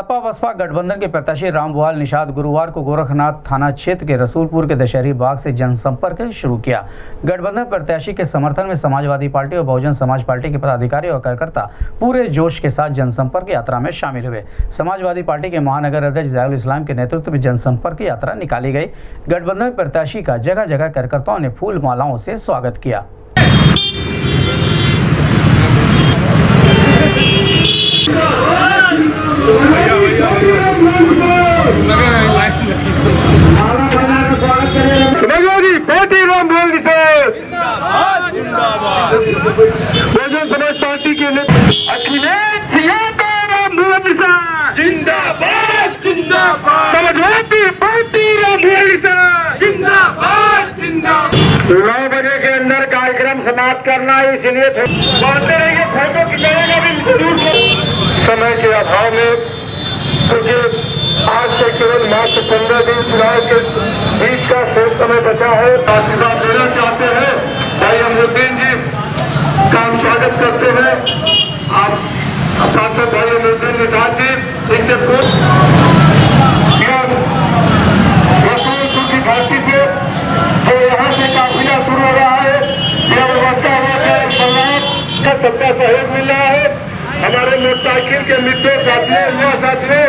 सपा बसपा गठबंधन के प्रत्याशी रामबुआल निषाद गुरुवार को गोरखनाथ थाना क्षेत्र के रसूलपुर के दशहरी बाग से जनसंपर्क शुरू किया। गठबंधन प्रत्याशी के समर्थन में समाजवादी पार्टी और बहुजन समाज पार्टी के पदाधिकारी और कार्यकर्ता पूरे जोश के साथ जनसंपर्क यात्रा में शामिल हुए। समाजवादी पार्टी के महानगर अध्यक्ष जयाल इस्लाम के नेतृत्व में जनसंपर्क यात्रा निकाली गई। गठबंधन प्रत्याशी का जगह जगह कार्यकर्ताओं ने फूल मालाओं से स्वागत किया नगरी पार्टी राम भोग से बहुजन समाज पार्टी के अखिलेश जिंदाबाद जिंदाबाद। समाजवादी पार्टी जिंदाबाद जिंदाबाद। नौ बजे के अंदर कार्यक्रम समाप्त करना है इसलिए बोलते रहेंगे फ़ोटो खिंचाएगा भी ज़रूर समय के अभाव में क्योंकि आज से केवल मात्र पंद्रह दिन चुनाव के बीच का शेष समय बचा है। आशीर्वाद देना चाहते हैं। भाई अमरुद्दीन जी का हम स्वागत करते हैं। आप, सांसद भाई अमरुद्दीन निषाद जी इनके हो है सबका सहयोग मिल रहा है। हमारे मोटरसाइकिल के मित्रों, साथियों, युवा साथियों,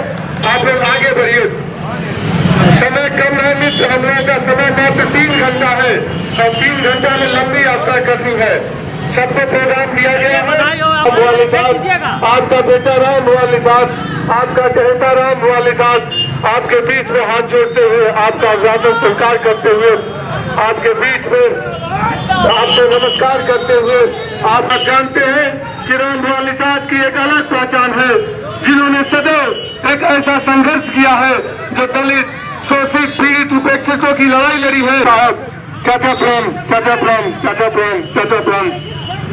आप लोग आगे बढ़िए। समय कम है मित्र हम लोगों का समय मात्र तीन घंटा है। और तीन घंटा में लंबी यात्रा करनी है। सबको प्रोग्राम दिया गया है। साहब आपका बेटा राम मुआली साहब आपका चहेता राम मुआली साहब आपके बीच में हाथ जोड़ते हुए आपका अभिवादन स्वीकार करते हुए आपके बीच में आपको नमस्कार करते हुए आप जानते हैं कि राम मुआली साहब की एक अलग पहचान है। जिन्होंने सदैव एक ऐसा संघर्ष किया है जो दलित शोषित पीड़ित उपेक्षितों की लड़ाई लड़ी है। साहब चाचा प्रेम चाचा प्रेम चाचा प्रेम चाचा प्रेम।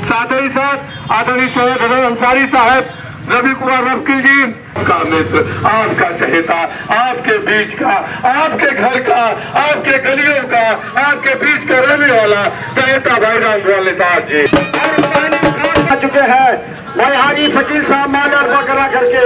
साथ ही साथ आदरणीय सैयद अंसारी साहब रवि कुमार रफकिल जी। का मित्र आपका चहेता आपके बीच का आपके घर का आपके गलियों का आपके बीच का रहने वाला चहेता भाई राम वाले साहब जी। आ चुके हैं। भाई हाजी फकीर साहब माजर वगैरह करके।